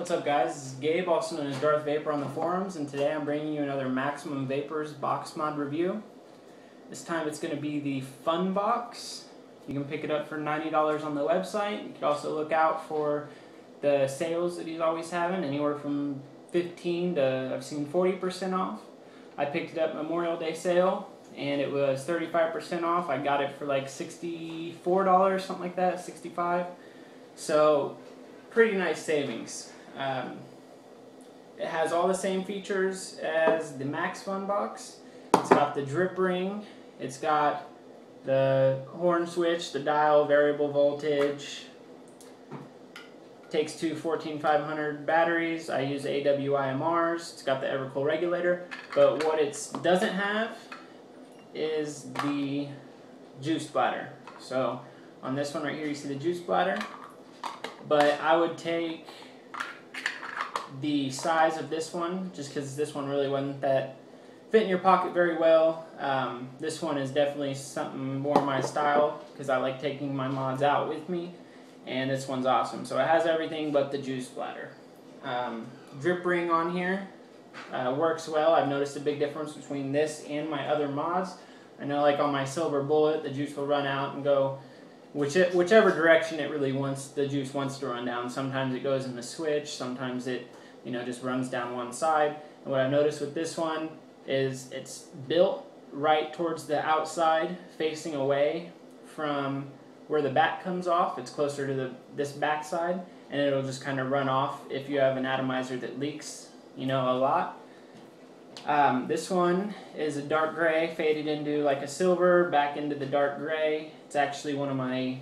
What's up guys, this is Gabe, also known as Darth Vaper on the forums, and today I'm bringing you another Maximum Vapors box mod review. This time it's going to be the Fun Box. You can pick it up for $90 on the website. You can also look out for the sales that he's always having, anywhere from 15 to, I've seen 40% off. I picked it up Memorial Day sale, and it was 35% off. I got it for like $64, something like that, 65 So, pretty nice savings. Um, it has all the same features as the Max Fun box. It's got the drip ring, it's got the horn switch, the dial, variable voltage, takes two 14500 batteries. I use AWIMRs. It's got the Evercool regulator. But what it doesn't have is the juice bladder. So on this one right here, you see the juice bladder. But I would take the size of this one, just because this one really wasn't that fit in your pocket very well. Um, this one is definitely something more my style, because I like taking my mods out with me. And this one's awesome. So it has everything but the juice bladder. Um, drip ring on here uh, works well. I've noticed a big difference between this and my other mods. I know like on my silver bullet, the juice will run out and go which it, whichever direction it really wants, the juice wants to run down. Sometimes it goes in the switch, sometimes it you know, just runs down one side. And what I noticed with this one is it's built right towards the outside, facing away from where the back comes off. It's closer to the this back side, and it'll just kind of run off if you have an atomizer that leaks, you know, a lot. Um, this one is a dark gray, faded into like a silver, back into the dark gray. It's actually one of my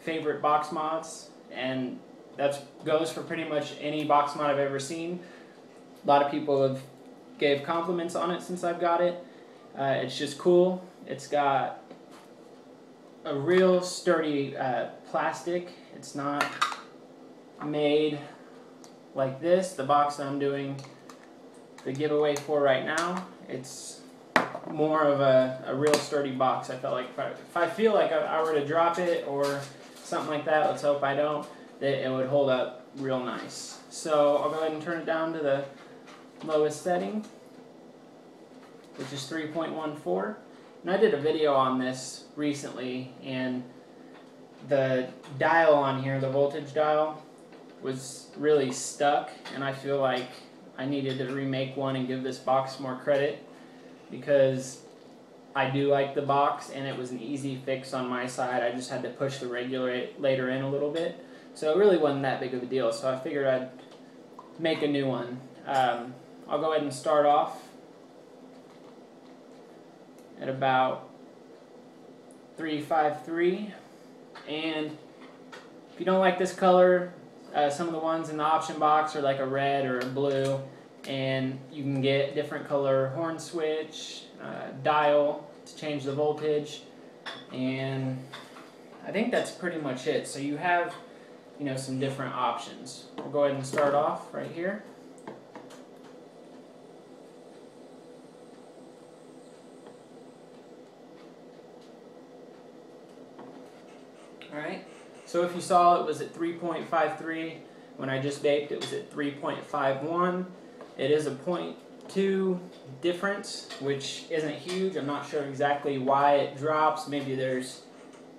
favorite box mods, and that goes for pretty much any box mod I've ever seen. A lot of people have gave compliments on it since I've got it. Uh, it's just cool. It's got a real sturdy uh, plastic. It's not made like this. The box that I'm doing the giveaway for right now, it's more of a, a real sturdy box. I felt like if I, if I feel like I, I were to drop it or something like that, let's hope I don't, that it would hold up real nice. So I'll go ahead and turn it down to the lowest setting, which is 3.14. And I did a video on this recently, and the dial on here, the voltage dial, was really stuck, and I feel like I needed to remake one and give this box more credit because I do like the box, and it was an easy fix on my side. I just had to push the regulator later in a little bit. So it really wasn't that big of a deal, so I figured I'd make a new one. Um, I'll go ahead and start off at about 353 and if you don't like this color uh, some of the ones in the option box are like a red or a blue and you can get different color horn switch uh, dial to change the voltage and I think that's pretty much it so you have you know, some different options. We'll go ahead and start off right here. Alright, so if you saw it was at 3.53, when I just vaped it was at 3.51. It is a 0.2 difference, which isn't huge. I'm not sure exactly why it drops. Maybe there's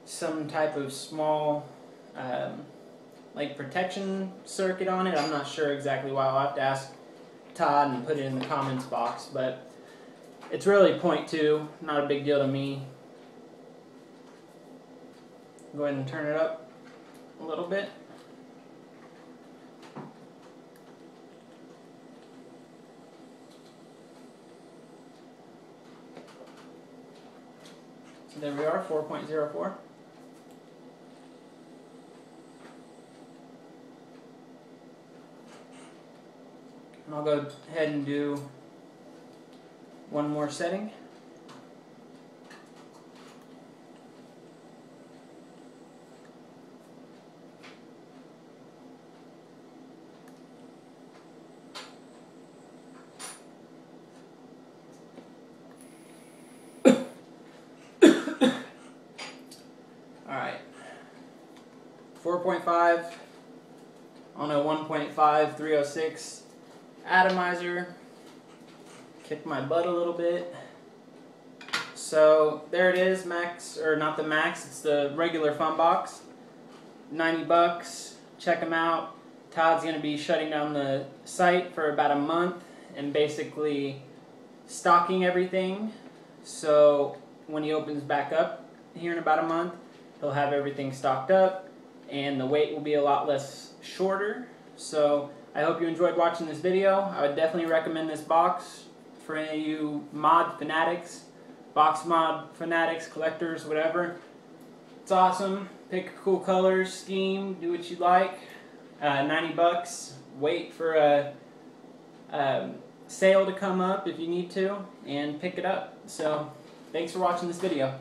some type of small um, like protection circuit on it. I'm not sure exactly why. I'll have to ask Todd and put it in the comments box, but it's really 0.2, not a big deal to me. Go ahead and turn it up a little bit. So there we are, 4.04. And I'll go ahead and do one more setting. Alright. 4.5 on a 1.5 306 atomizer. Kick my butt a little bit. So there it is, Max, or not the Max, it's the regular fun box. 90 bucks. Check them out. Todd's going to be shutting down the site for about a month and basically stocking everything. So when he opens back up here in about a month, he'll have everything stocked up and the wait will be a lot less shorter. So I hope you enjoyed watching this video. I would definitely recommend this box for any of you mod fanatics, box mod fanatics, collectors, whatever. It's awesome. Pick a cool colors, scheme, do what you like. Uh, 90 bucks. Wait for a, a sale to come up if you need to and pick it up. So thanks for watching this video.